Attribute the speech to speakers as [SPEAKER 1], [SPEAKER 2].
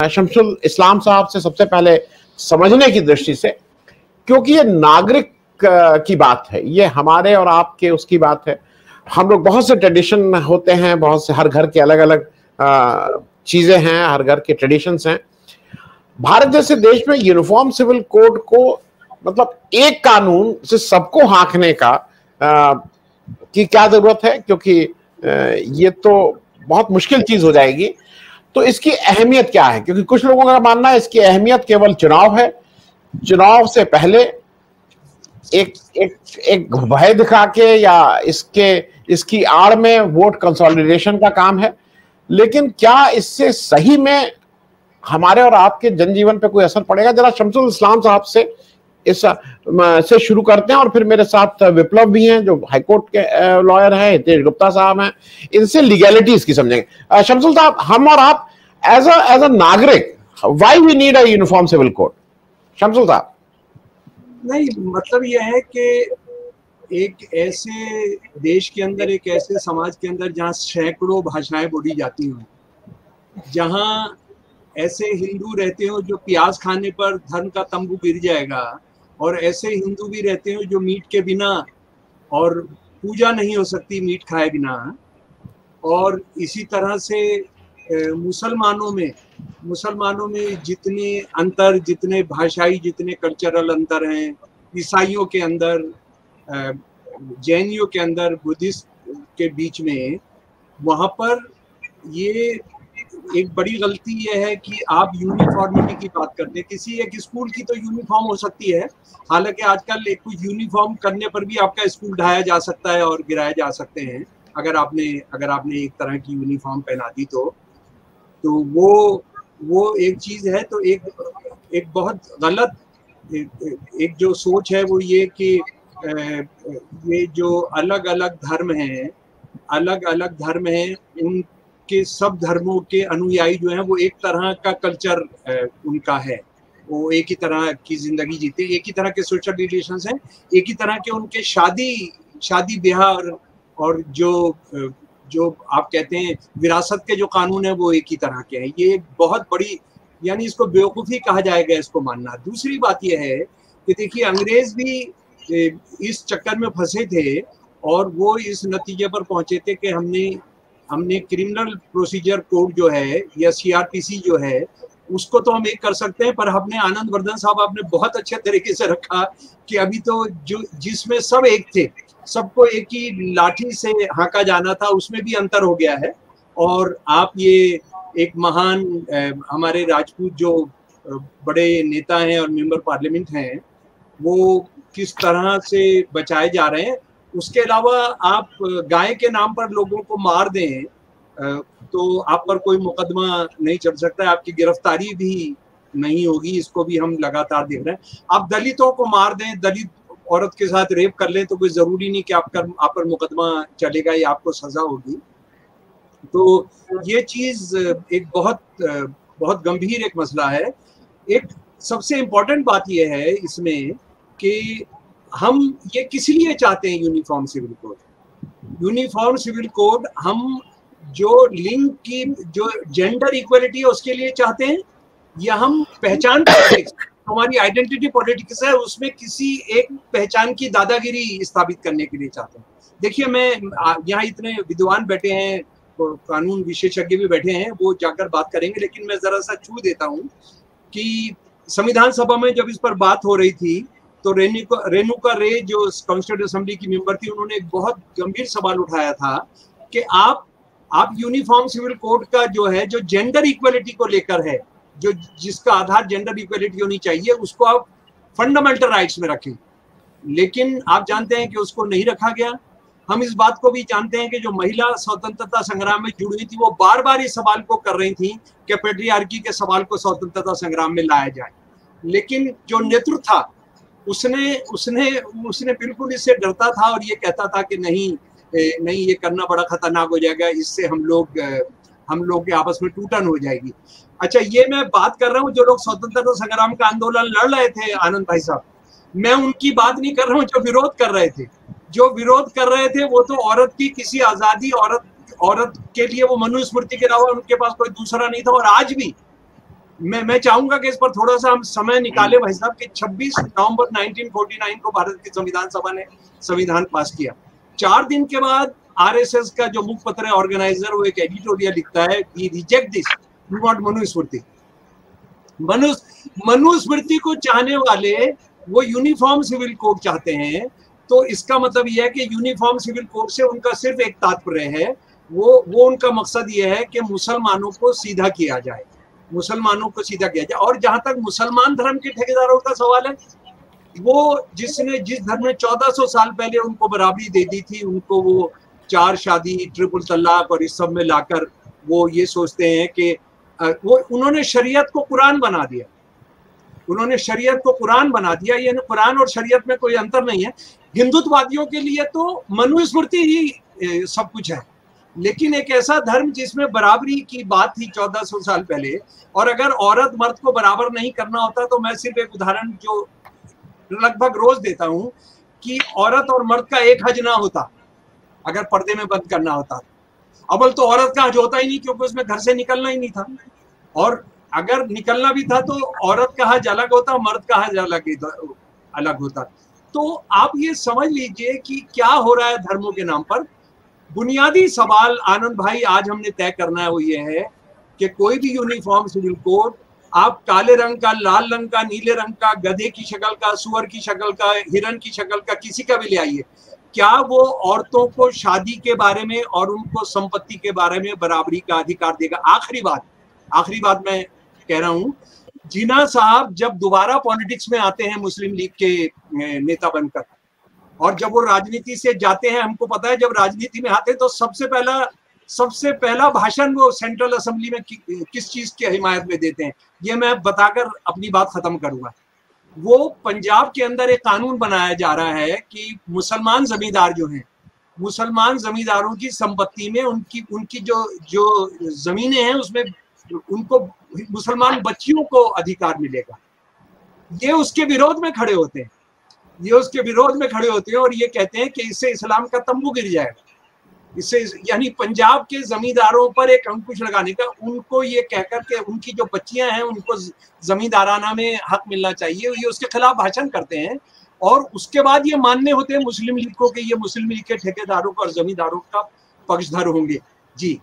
[SPEAKER 1] शमसुल इस्लाम साहब से सबसे पहले समझने की दृष्टि से क्योंकि ये नागरिक की बात है ये हमारे और आपके उसकी बात है। हम लोग बहुत से ट्रेडिशन होते हैं बहुत से हर घर के अलग अलग चीज़ें हैं हर घर के ट्रेडिशंस हैं। भारत जैसे देश में यूनिफॉर्म सिविल कोड को मतलब एक कानून से सबको हाँकने का आ, की क्या ज़रूरत है? क्योंकि ये तो बहुत मुश्किल चीज़ हो जाएगी। तो इसकी अहमियत क्या है? क्योंकि कुछ लोगों का मानना है, इसकी अहमियत केवल चुनाव है। चुनाव से पहले एक एक एक भय दिखा के या इसके, इसकी आड़ में वोट कंसोलिडेशन का काम है। लेकिन क्या इससे सही में हमारे और आपके जनजीवन पे कोई असर पड़ेगा? जरा शमसुल इस्लाम साहब से इस से शुरू करते हैं और फिर मेरे साथ विप्लव भी हैं, जो हाईकोर्ट के लॉयर हैं हितेश गुप्ता साहब हैं, इनसे लीगैलिटी इसकी समझेंगे। शमसुल साहब, हम और आप एज एज अ नागरिक why we need a uniform civil code Shamsul साहब।
[SPEAKER 2] नहीं मतलब यह है कि एक ऐसे देश के अंदर, एक ऐसे समाज के अंदर, जहाँ सैकड़ों भाषाएँ बोली जाती हों, जहाँ ऐसे हिंदू रहते हो जो प्याज खाने पर धर्म का तंबू गिर जाएगा और ऐसे हिंदू भी रहते हैं जो मीट के बिना और पूजा नहीं हो सकती, मीट खाए बिना। और इसी तरह से मुसलमानों में मुसलमानों में जितने अंतर, जितने भाषाई, जितने कल्चरल अंतर हैं, ईसाइयों के अंदर जैनियों के अंदर, बुद्धिस्ट के बीच में, वहाँ पर ये एक बड़ी गलती यह है कि आप यूनिफॉर्मिटी की बात करते हैं। किसी एक स्कूल की तो यूनिफॉर्म हो सकती है। हालाँकि आजकल एक कुछ यूनिफॉर्म करने पर भी आपका स्कूल ढाया जा सकता है और गिराया जा सकते हैं। अगर आपने अगर आपने एक तरह की यूनिफॉर्म पहना दी तो। तो वो वो एक चीज़ है। तो एक एक बहुत गलत एक, जो सोच है वो ये कि ये जो अलग अलग धर्म हैं अलग अलग धर्म हैं उनके सब धर्मों के अनुयायी जो हैं वो एक तरह का कल्चर उनका है। वो एक ही तरह की ज़िंदगी जीते एक ही तरह के सोशल रिलेशन हैं एक ही तरह के उनके शादी शादी ब्याह और, और जो जो आप कहते हैं विरासत के जो कानून है वो एक ही तरह के हैं। ये एक बहुत बड़ी यानी इसको बेवकूफ़ी कहा जाएगा इसको मानना। दूसरी बात यह है कि देखिए अंग्रेज़ भी इस चक्कर में फंसे थे और वो इस नतीजे पर पहुँचे थे कि हमने हमने क्रिमिनल प्रोसीजर कोड जो है या सीआरपीसी जो है, उसको तो हम एक कर सकते हैं, पर हमने आनंद वर्धन साहब आपने बहुत अच्छे तरीके से रखा कि अभी तो जो, जिसमें सब एक थे, सबको एक ही लाठी से हाँका जाना था, उसमें भी अंतर हो गया है। और आप ये एक महान हमारे राजपूत जो बड़े नेता हैं और मेंबर पार्लियामेंट हैं, वो किस तरह से बचाए जा रहे हैं उसके अलावा आप गाय के नाम पर लोगों को मार दें तो आप पर कोई मुकदमा नहीं चल सकता, आपकी गिरफ्तारी भी नहीं होगी, इसको भी हम लगातार देख रहे हैं। आप दलितों को मार दें, दलित औरत के साथ रेप कर लें तो कोई ज़रूरी नहीं कि आपका, आप पर मुकदमा चलेगा या आपको सजा होगी। तो ये चीज़, एक बहुत बहुत गंभीर एक मसला है। एक सबसे इम्पोर्टेंट बात यह है इसमें कि हम ये किस लिए चाहते हैं uniform civil code uniform civil code हम जो लिंग की, जो जेंडर इक्वलिटी है उसके लिए चाहते हैं? या हम पहचान पॉलिटिक्स हमारी आइडेंटिटी पॉलिटिक्स है, उसमें किसी एक पहचान की दादागिरी स्थापित करने के लिए चाहते हैं। देखिए, मैं यहाँ इतने विद्वान बैठे हैं कानून विशेषज्ञ भी बैठे हैं, वो जाकर बात करेंगे, लेकिन मैं जरा सा छू देता हूँ कि संविधान सभा में जब इस पर बात हो रही थी तो रेणुका रेणुका रे जो कॉन्स्टिट्यूट असेंबली की मेंबर थी, उन्होंने एक बहुत गंभीर सवाल उठाया था कि आप आप यूनिफॉर्म सिविल कोड का जो है, जो जेंडर इक्वलिटी को लेकर है, जो जिसका आधार जेंडर इक्वलिटी होनी चाहिए, उसको आप फंडामेंटल राइट्स में रखें। लेकिन आप जानते हैं कि उसको नहीं रखा गया। हम इस बात को भी जानते हैं कि जो महिला स्वतंत्रता संग्राम में जुड़ी हुई थी, वो बार बार इस सवाल को कर रही थी कि पेट्रियार्की के सवाल को स्वतंत्रता संग्राम में लाया जाए। लेकिन जो नेतृत्व था उसने उसने उसने बिल्कुल इससे डरता था और ये कहता था कि नहीं नहीं, ये करना बड़ा खतरनाक हो जाएगा, इससे हम लोग हम लोग के आपस में टूटन हो जाएगी। अच्छा ये मैं बात कर रहा हूँ, जो लोग स्वतंत्रता संग्राम का आंदोलन लड़ रहे थे, आनंद भाई साहब, मैं उनकी बात नहीं कर रहा हूँ, जो विरोध कर रहे थे। जो विरोध कर रहे थे, वो तो औरत की किसी आज़ादी औरत औरत के लिए वो मनुस्मृति के अलावा उनके पास कोई दूसरा नहीं था और आज भी मैं मैं चाहूँगा कि इस पर थोड़ा सा हम समय निकाले। भाई साहब कि 26 नवंबर 1949 को भारत की संविधान सभा ने संविधान पास किया। चार दिन के बाद आरएसएस का जो मुखपत्र है ऑर्गेनाइजर वो एक एडिटोरियल लिखता है we reject this we want Manusmriti Manu Manusmriti को चाहने वाले वो यूनिफॉर्म सिविल कोड चाहते हैं। तो इसका मतलब यह है कि यूनिफॉर्म सिविल कोड से उनका सिर्फ़ एक तात्पर्य है। वो वो उनका मकसद ये है कि मुसलमानों को सीधा किया जाए। मुसलमानों को सीधा किया जाए। और जहाँ तक मुसलमान धर्म के ठेकेदारों का सवाल है, वो जिसने, जिस धर्म में 1400 साल पहले उनको बराबरी दे दी थी, उनको वो चार शादी, ट्रिपल तलाक और इस सब में लाकर वो ये सोचते हैं कि वो, उन्होंने शरीयत को कुरान बना दिया। उन्होंने शरीयत को कुरान बना दिया। ये कुरान और शरीयत में कोई अंतर नहीं है। हिंदुत्ववादियों के लिए तो मनुस्मृति ही सब कुछ है। लेकिन एक ऐसा धर्म जिसमें बराबरी की बात थी 1400 साल पहले, और अगर औरत मर्द को बराबर नहीं करना होता तो मैं सिर्फ़ एक उदाहरण जो लगभग रोज देता हूँ कि औरत और मर्द का एक हज ना होता, अगर पर्दे में बंद करना होता। अबल तो औरत का हज होता ही नहीं, क्योंकि उसमें घर से निकलना ही नहीं था। और अगर निकलना भी था तो औरत का हज अलग होता, मर्द का हज अलग अलग होता। तो आप ये समझ लीजिए कि क्या हो रहा है धर्मों के नाम पर। बुनियादी सवाल, आनंद भाई, आज हमने तय करना है वो ये है कि कोई भी यूनिफॉर्म सिविल कोड आप काले रंग का, लाल रंग का, नीले रंग का, गधे की शक्ल का, सुअर की शक्ल का, हिरन की शक्ल का, किसी का भी ले आइए। क्या वो औरतों को शादी के बारे में और उनको संपत्ति के बारे में बराबरी का अधिकार देगा? आखिरी बात आखिरी बात मैं कह रहा हूँ, जीना साहब जब दोबारा पॉलिटिक्स में आते हैं मुस्लिम लीग के नेता बनकर और जब वो राजनीति से जाते हैं हमको पता है जब राजनीति में आते हैं तो सबसे पहला सबसे पहला भाषण वो सेंट्रल असेंबली में कि, किस चीज़ की हिमायत में देते हैं ये मैं बताकर अपनी बात खत्म करूँगा। वो पंजाब के अंदर एक कानून बनाया जा रहा है कि मुसलमान जमींदार जो हैं मुसलमान जमींदारों की संपत्ति में उनकी उनकी जो जो जमीनें हैं उसमें उनको मुसलमान बच्चियों को अधिकार मिलेगा। ये उसके विरोध में खड़े होते हैं। ये उसके विरोध में खड़े होते हैं और ये कहते हैं कि इससे इस्लाम का तंबू गिर जाएगा। इससे यानी पंजाब के जमींदारों पर एक अंकुश लगाने का, उनको ये कहकर के उनकी जो बच्चियाँ हैं, उनको जमींदाराना में हक मिलना चाहिए, ये उसके खिलाफ भाषण करते हैं। और उसके बाद ये मानने होते हैं मुस्लिम लीग को कि ये मुस्लिम लीग के ठेकेदारों का और जमींदारों का पक्षधर होंगे। जी।